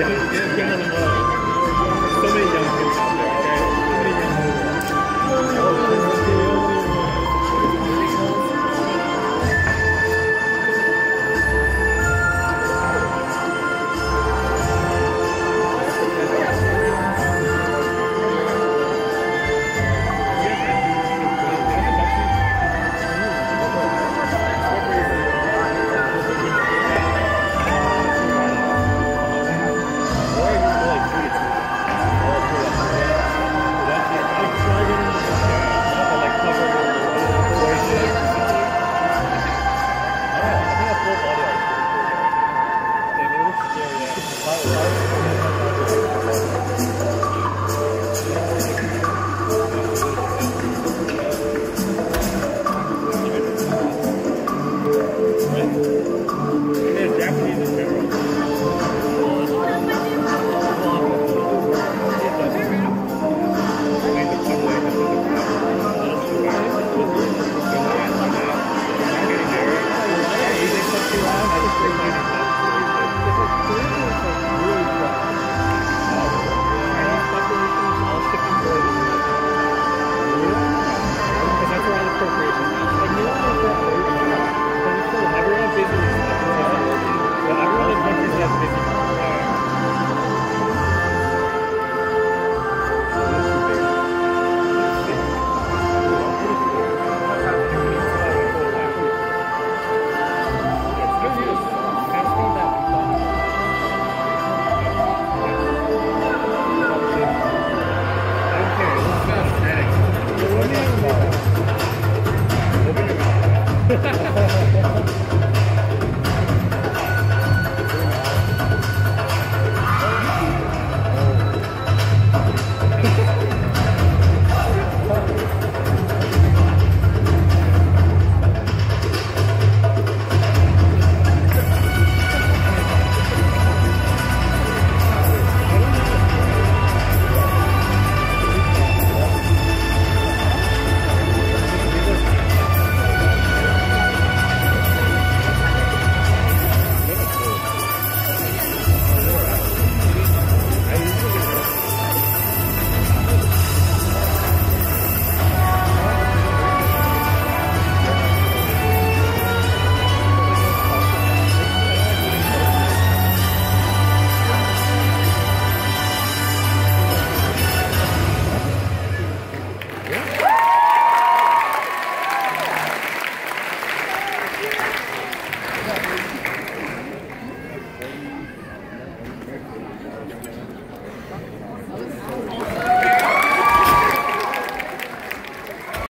Yeah.